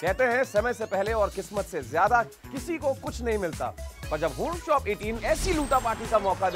कहते हैं, समय से पहले और किस्मत से ज़्यादा किसी को कुछ नहीं मिलता। पर जब होम शॉप 18 ऐसी लूटा पार्टी का मौका